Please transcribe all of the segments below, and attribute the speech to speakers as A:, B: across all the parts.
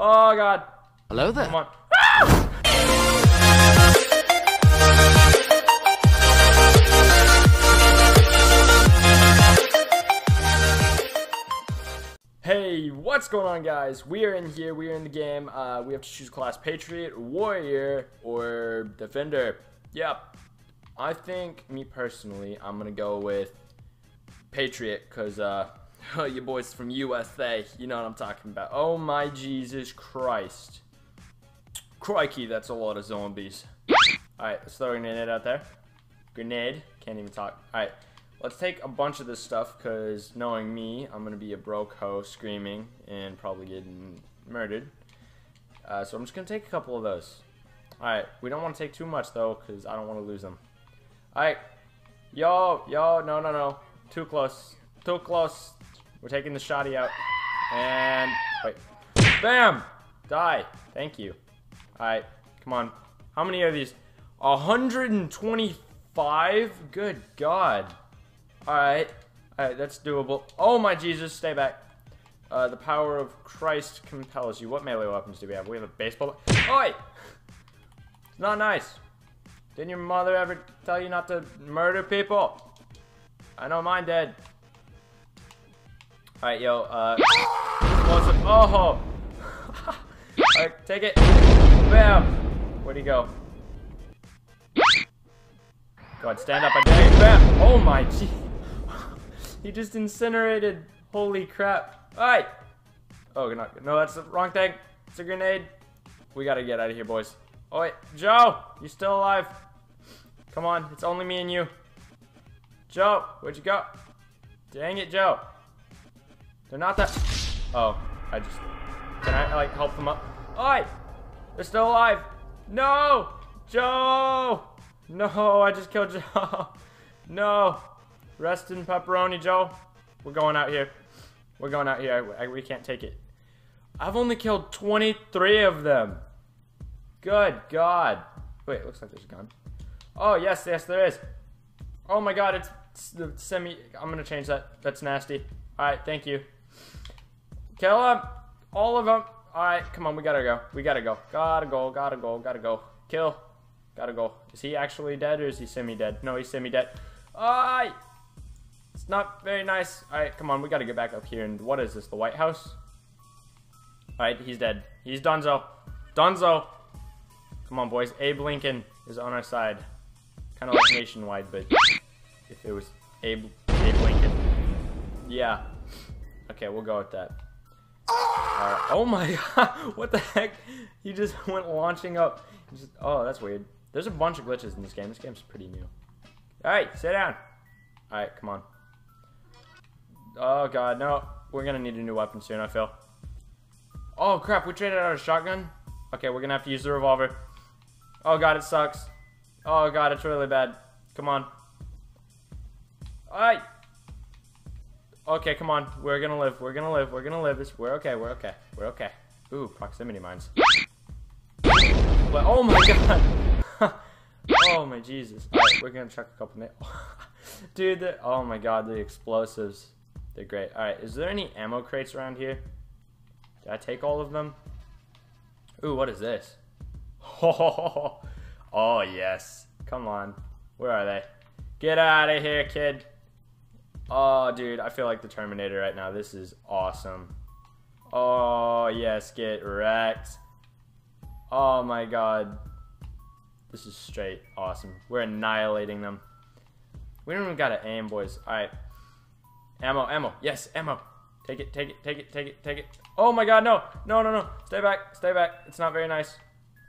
A: Oh god.
B: Hello there.
A: Come on. Hey, what's going on, guys? We are in here. We are in the game. Uh, we have to choose class Patriot, Warrior, or Defender. Yep. I think, me personally, I'm gonna go with Patriot, cause uh, your boys from USA. You know what I'm talking about. Oh my Jesus Christ! Crikey, that's a lot of zombies. Alright, let's throw a grenade out there. Grenade. Can't even talk. Alright, let's take a bunch of this stuff because knowing me, I'm going to be a broke hoe screaming and probably getting murdered. Uh, so I'm just going to take a couple of those. Alright, we don't want to take too much though because I don't want to lose them. Alright, yo, yo, no, no, no. Too close. Too close. We're taking the shotty out. And, wait. Bam! Die. Thank you. Alright, come on. How many are these? 125? Good God. Alright. Alright, that's doable. Oh my Jesus, stay back. Uh, the power of Christ compels you. What melee weapons do we have? We have a baseball. Oi! It's not nice. Didn't your mother ever tell you not to murder people? I know mine dead. Alright, yo, uh. explosive- Oh! Alright, take it. Bam! Where'd he go? Go ahead, stand up. I dare you. Bam! Oh my gee. he just incinerated. Holy crap. Alright! Oh, no, no, that's the wrong thing. It's a grenade. We gotta get out of here, boys. Oh, wait. Joe! You still alive? Come on, it's only me and you. Joe, where'd you go? Dang it, Joe. They're not that. Oh, I just. Can I, like, help them up? Oi! They're still alive! No! Joe! No, I just killed Joe. No. Rest in pepperoni, Joe. We're going out here. We're going out here. I, I, we can't take it. I've only killed 23 of them. Good God. Wait, looks like there's a gun. Oh, yes, yes, there is. Oh my God, it's, the semi. I'm gonna change that. That's nasty. Alright, thank you. Kill him. All of them. Alright, come on, we gotta go. We gotta go. Gotta go, gotta go, gotta go. Kill. Gotta go. Is he actually dead or is he semi-dead? No, he's semi-dead. Alright. It's not very nice. Alright, come on, we gotta get back up here. And what is this, the White House? Alright, he's dead. He's Dunzo. Dunzo. Come on, boys. Abe Lincoln is on our side. Kind of like nationwide, but if it was Abe, Abe Lincoln. Yeah. Okay, we'll go with that. Alright. Oh my god, what the heck? He just went launching up. Just, oh, that's weird. There's a bunch of glitches in this game. This game's pretty new. Alright, sit down. Alright, come on. Oh god, no. We're gonna need a new weapon soon, I feel. Oh crap, we traded out a shotgun? Okay, we're gonna have to use the revolver. Oh god, it sucks. Oh god, it's really bad. Come on. Alright. Okay, come on. We're gonna live. We're gonna live. We're gonna live. This. We're okay. We're okay. We're okay. Ooh, proximity mines. But oh my god. oh my Jesus. We're gonna chuck a couple nails. Dude, the, oh my god, the explosives. They're great. Alright, is there any ammo crates around here? Did I take all of them? Ooh, what is this? Oh, oh yes. Come on. Where are they? Get out of here, kid. Oh, dude, I feel like the Terminator right now. This is awesome. Oh, yes, get wrecked. Oh my god. This is straight awesome. We're annihilating them. We don't even gotta aim, boys. Alright. Ammo, ammo. Yes, ammo. Take it, take it, take it, take it, take it. Oh my god, no. No, no, no. Stay back, stay back. It's not very nice.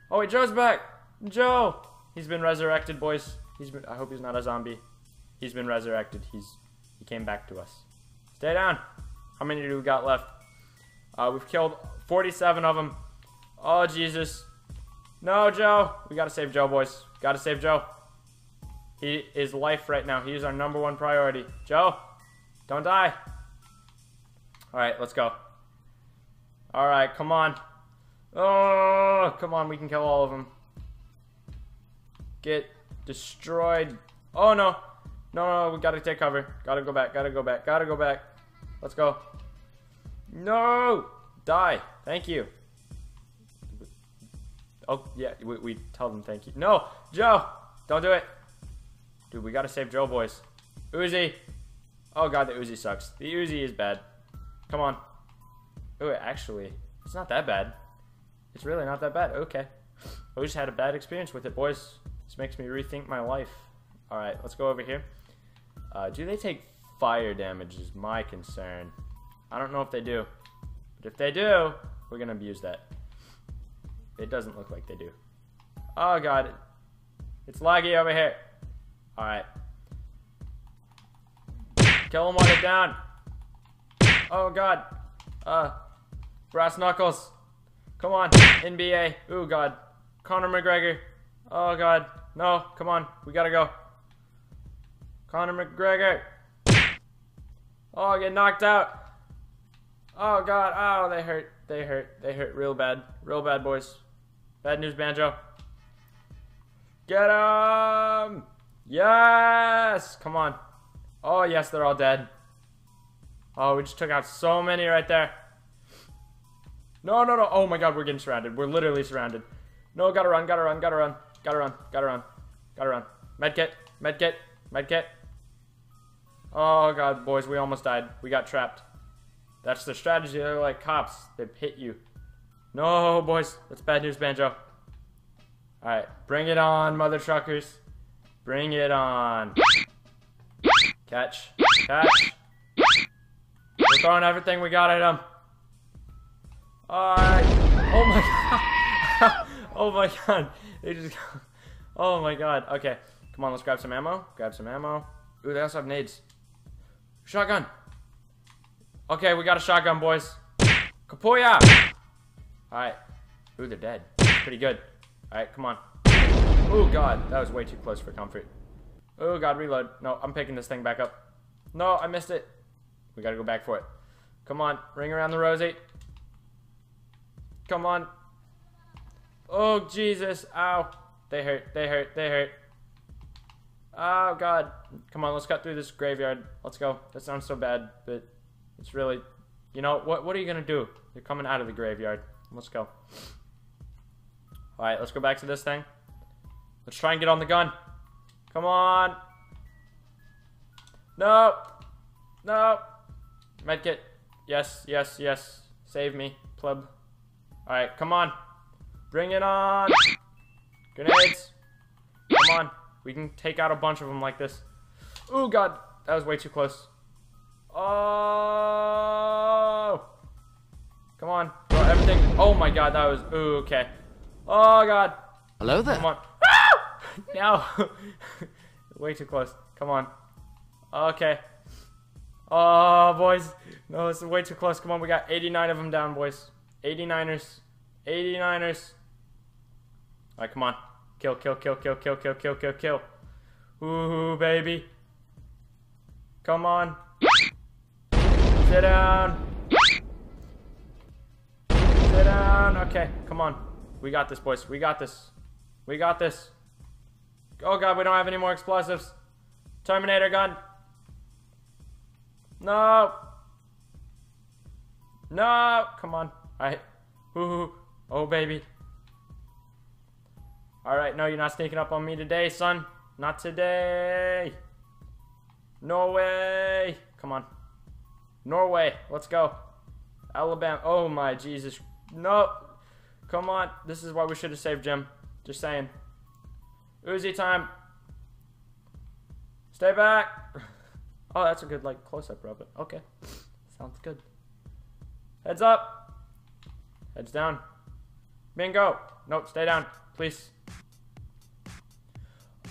A: Oh wait, Joe's back. Joe. He's been resurrected, boys. He's been, I hope he's not a zombie. He's been resurrected. He's he came back to us. Stay down. How many do we got left? Uh, we've killed 47 of them. Oh, Jesus. No, Joe. We gotta save Joe, boys. Gotta save Joe. He is life right now. He is our number one priority. Joe, don't die. All right, let's go. All right, come on. Oh, come on. We can kill all of them. Get destroyed. Oh, no. No, no, we gotta take cover. Gotta go back, gotta go back, gotta go back. Let's go. No! Die. Thank you. Oh, yeah, we, we tell them thank you. No, Joe, don't do it. Dude, we gotta save Joe, boys. Uzi. Oh god, the Uzi sucks. The Uzi is bad. Come on. Oh, actually, it's not that bad. It's really not that bad. Okay. I just had a bad experience with it, boys. This makes me rethink my life. Alright, let's go over here. Uh, do they take fire damage is my concern. I don't know if they do. But if they do, we're going to abuse that. It doesn't look like they do. Oh god. It's laggy over here. Alright. Kill him while they're down. Oh god. Uh, brass knuckles. Come on, NBA. Ooh god. Conor McGregor. Oh god. No, come on. We gotta go. Conor McGregor. Oh, I get knocked out. Oh god. Oh, they hurt. They hurt. They hurt real bad. Real bad, boys. Bad news, Banjo. Get him! Yes! Come on. Oh, yes, they're all dead. Oh, we just took out so many right there. No, no, no. Oh my god, we're getting surrounded. We're literally surrounded. No, gotta run, gotta run, gotta run, gotta run, gotta run, gotta run. Medkit, medkit, medkit. Oh god, boys, we almost died. We got trapped. That's the strategy. They're like cops. They hit you. No, boys. That's bad news, Banjo. Alright, bring it on, mother truckers. Bring it on. Catch. Catch. We're throwing everything we got at him. Alright. Oh my god. oh my god. They just. Oh my god. Okay. Come on, let's grab some ammo. Grab some ammo. Ooh, they also have nades. Shotgun. Okay, we got a shotgun, boys. Kapoya! Alright. Ooh, they're dead. Pretty good. Alright, come on. Oh god, that was way too close for comfort. Oh god, reload. No, I'm picking this thing back up. No, I missed it. We gotta go back for it. Come on, ring around the rosy. Come on. Oh, Jesus. Ow. They hurt. They hurt. They hurt. Oh, God. Come on, let's cut through this graveyard. Let's go. That sounds so bad, but it's really... You know, what, what are you going to do? You're coming out of the graveyard. Let's go. Alright, let's go back to this thing. Let's try and get on the gun. Come on. No. No. Medkit. Yes, yes, yes. Save me, pleb. Alright, come on. Bring it on. Grenades. Come on. We can take out a bunch of them like this. Oh, God. That was way too close. Oh. Come on. Throw everything. Oh, my God. That was... Ooh, okay. Oh, God.
B: Hello there.
A: Come on. no. way too close. Come on. Okay. Oh, boys. No, it's way too close. Come on, we got 89 of them down, boys. 89ers. 89ers. Alright, come on. Kill, kill, kill, kill, kill, kill, kill, kill, kill. Ooh, baby. Come on. Sit down. Sit down. Okay, come on. We got this, boys. We got this. We got this. Oh, God, we don't have any more explosives. Terminator gun. No. No. Come on. Alright. Ooh. Oh, baby. Alright, no, you're not sneaking up on me today, son. Not today. Norway. Come on. Norway. Let's go. Alabama. Oh, my Jesus. No. Come on. This is why we should have saved Jim. Just saying. Uzi time. Stay back. Oh, that's a good like close-up it. Okay, sounds good. Heads up. Heads down. Bingo. Nope, stay down, please.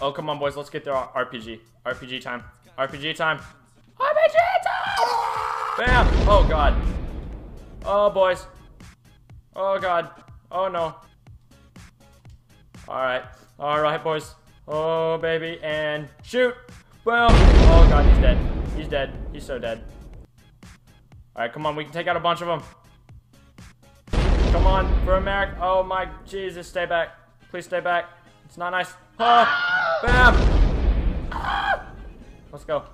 A: Oh, come on, boys. Let's get their RPG. RPG time. RPG time. RPG time! Bam! Oh, God. Oh, boys. Oh, God. Oh, no. All right. All right, boys. Oh, baby. And shoot. Boom. Oh, God. He's dead. He's dead. He's so dead. All right, come on. We can take out a bunch of them. Come on, for America. Oh, my Jesus. Stay back. Please stay back. It's not nice. Oh, bam. Let's go. All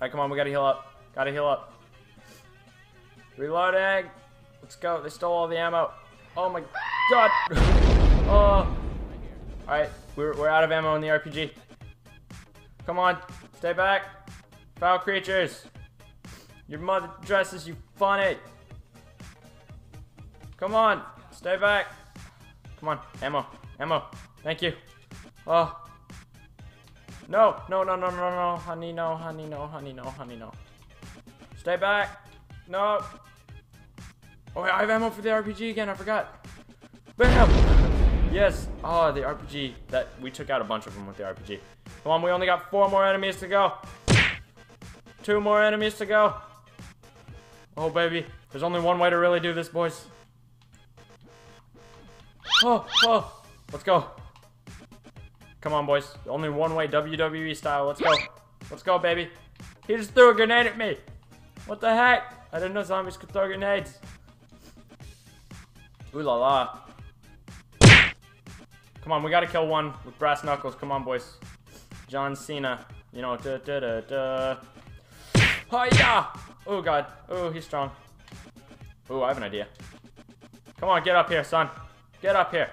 A: right, come on. We got to heal up. Got to heal up. Reloading. Let's go. They stole all the ammo. Oh, my God. Oh. Alright, we're, we're out of ammo in the RPG. Come on, stay back. Foul creatures. Your mother dresses you funny. Come on, stay back. Come on, ammo, ammo. Thank you. Oh. No, no, no, no, no, no, honey, no, honey, no, honey, no, honey, no. Stay back. No. Oh, wait, I have ammo for the RPG again. I forgot. Bam! Yes. Oh, the RPG. That we took out a bunch of them with the RPG. Come on, we only got four more enemies to go. Two more enemies to go. Oh, baby. There's only one way to really do this, boys. Oh, oh. Let's go. Come on, boys. Only one way, WWE style. Let's go. Let's go, baby. He just threw a grenade at me. What the heck? I didn't know zombies could throw grenades. Ooh la la. Come on, we gotta kill one with brass knuckles. Come on, boys. John Cena. You know, da da da da. Oh, Hiya! Oh god. Oh, he's strong. Oh, I have an idea. Come on, get up here, son. Get up here.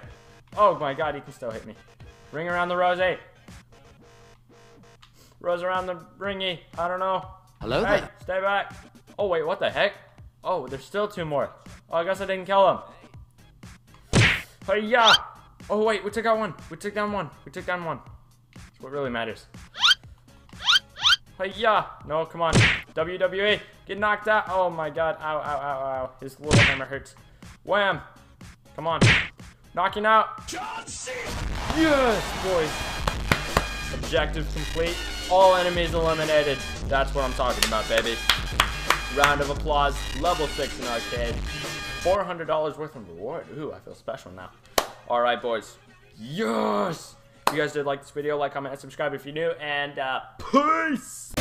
A: Oh my god, he can still hit me. Ring around the rose. Rose around the ringy. I don't know.
B: Hello
A: Hey,
B: there.
A: stay back. Oh wait, what the heck? Oh, there's still two more. Oh, I guess I didn't kill them. Hiya! Oh wait, we took out one. We took down one. We took down one. That's what really matters. Hiya! No, come on. WWE, get knocked out. Oh my god. Ow, ow, ow, ow. His little hammer hurts. Wham! Come on. Knocking out.
B: John Cena.
A: Yes, boys. Objective complete. All enemies eliminated. That's what I'm talking about, baby. Round of applause. Level 6 in arcade. $400 worth of reward. Ooh, I feel special now. Alright, boys. Yes! If you guys did like this video, like, comment, and subscribe if you're new. And, uh, peace!